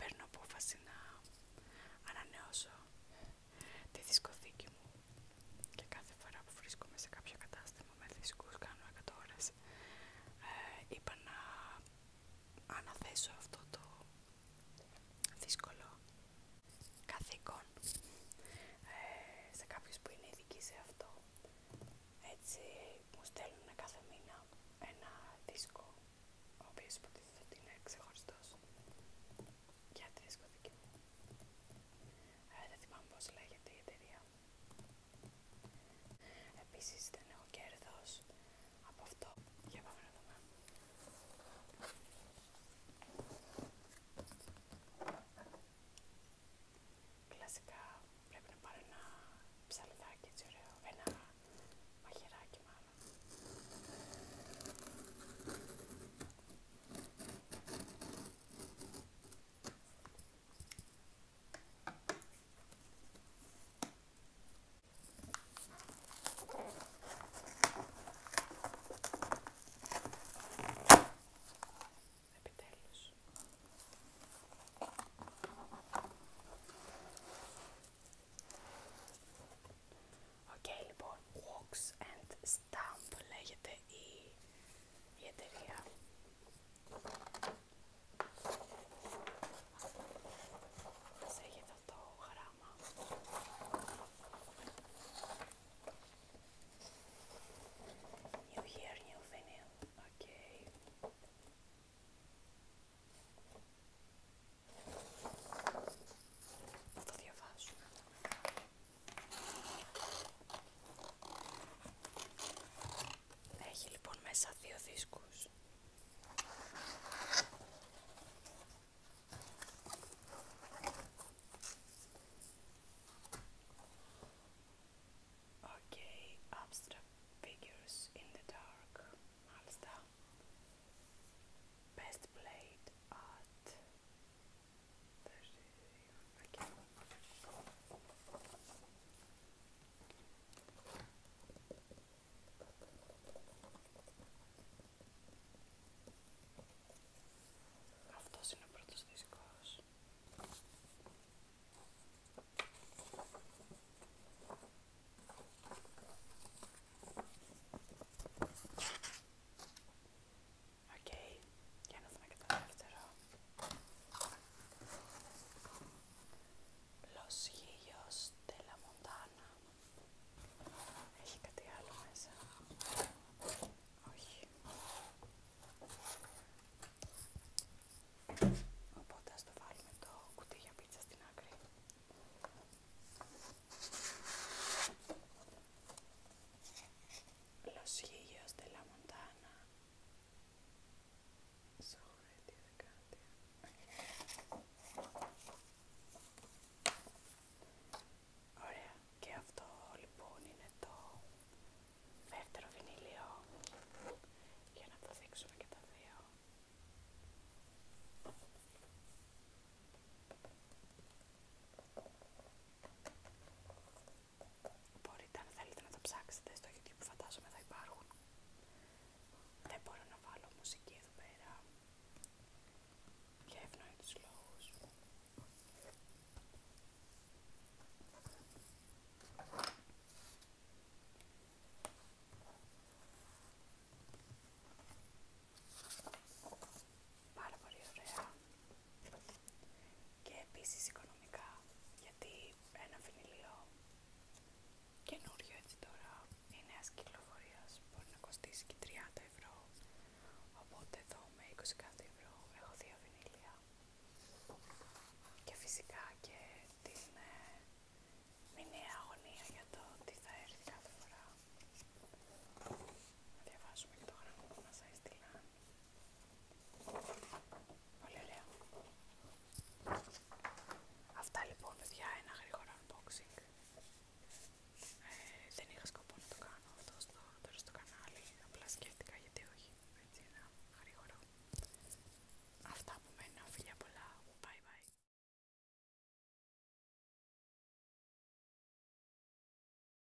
επειδή δεν παίρνω απόφαση να ανανεώσω right there. crisis económica.